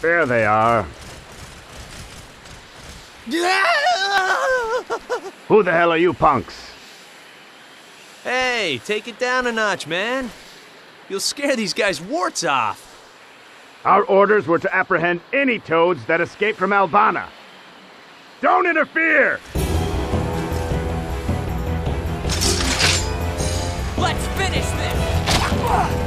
There they are. Who the hell are you punks? Hey, take it down a notch, man. You'll scare these guys' warts off. Our orders were to apprehend any toads that escaped from Albana. Don't interfere! Let's finish this!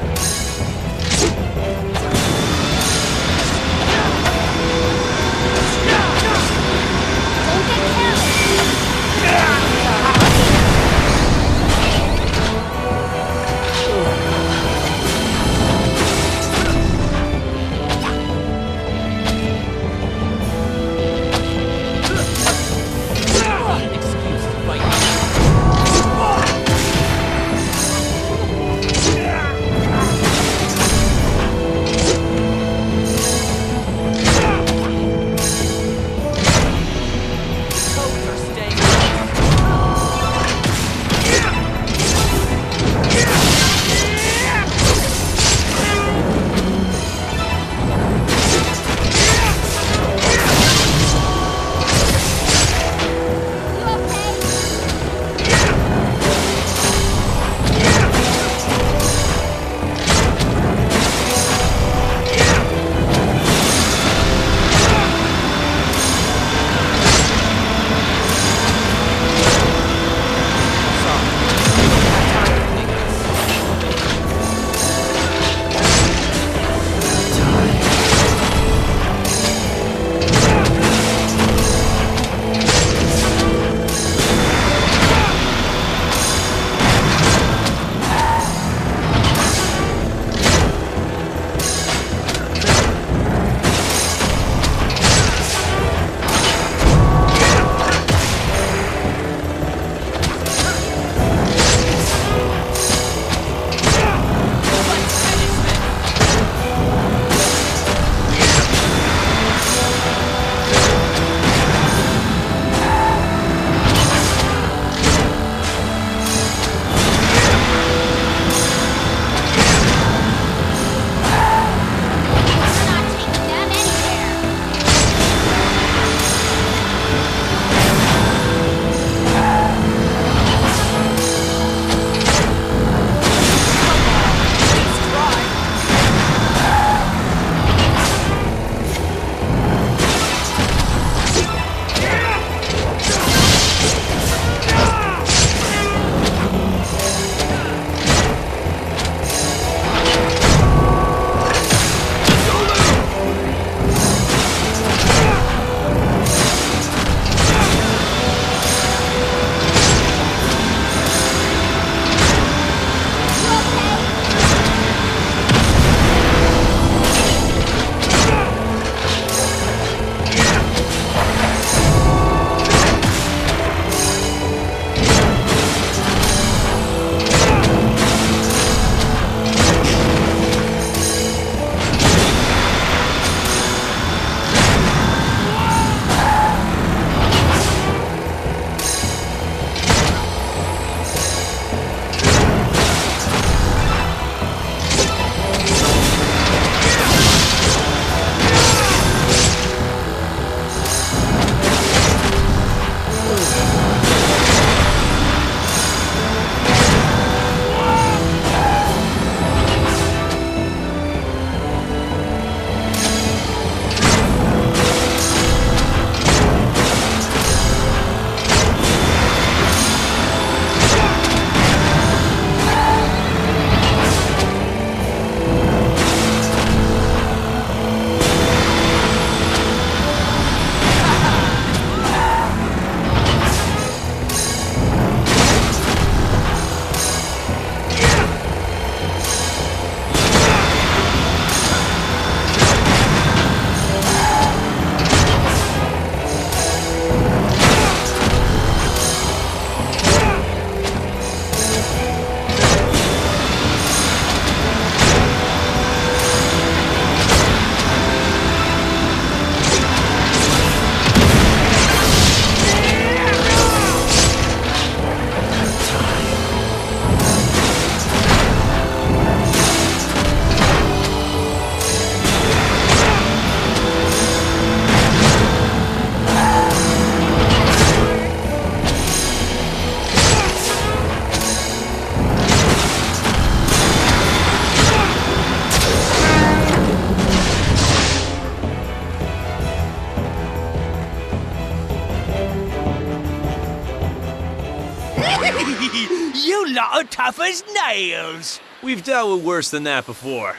lot are tough as nails. We've dealt with worse than that before.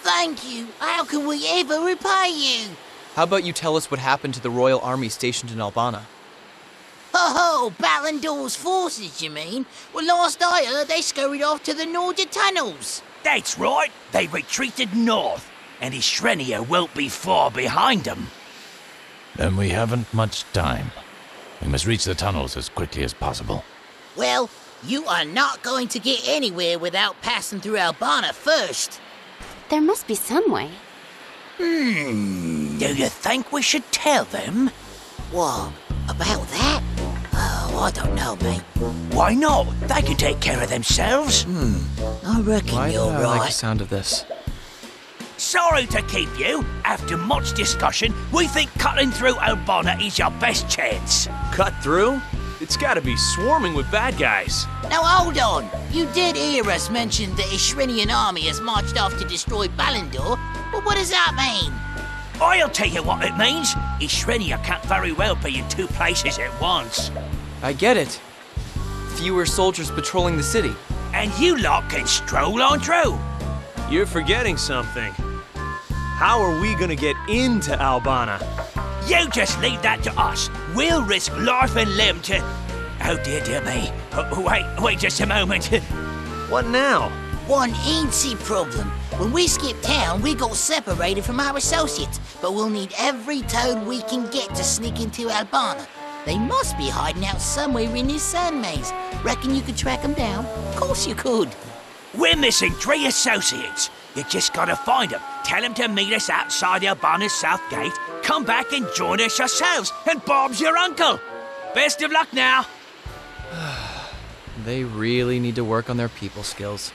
Thank you. How can we ever repay you? How about you tell us what happened to the Royal Army stationed in Albana? Oh, Balandor's forces, you mean? Well, last I heard, they scurried off to the Norja tunnels. That's right, they retreated north, and Yshrenia won't be far behind them. Then we haven't much time. We must reach the tunnels as quickly as possible. Well, you are not going to get anywhere without passing through Albana first. There must be some way. Hmm. Do you think we should tell them? What? About that? Oh, I don't know, mate. Why not? They can take care of themselves. Hmm. I reckon Why do you're I like the sound of this? Sorry to keep you. After much discussion, we think cutting through Albana is your best chance. Cut through? It's gotta be swarming with bad guys. Now hold on. You did hear us mention the Yshrenian army has marched off to destroy Balandor, but what does that mean? I'll tell you what it means. Yshrenia can't very well be in two places at once. I get it. Fewer soldiers patrolling the city. And you lot can stroll on through. You're forgetting something. How are we gonna get into Albana? You just leave that to us. We'll risk life and limb to. Oh dear, dear me. Oh, wait, wait just a moment. What now? One easy problem. When we skipped town, we got separated from our associates, but we'll need every toad we can get to sneak into Albana. They must be hiding out somewhere in this sand maze. Reckon you could track them down? Of course you could. We're missing three associates. You just gotta find them. Tell them to meet us outside the Albana's south gate. Come back and join us yourselves. And Bob's your uncle. Best of luck now. They really need to work on their people skills.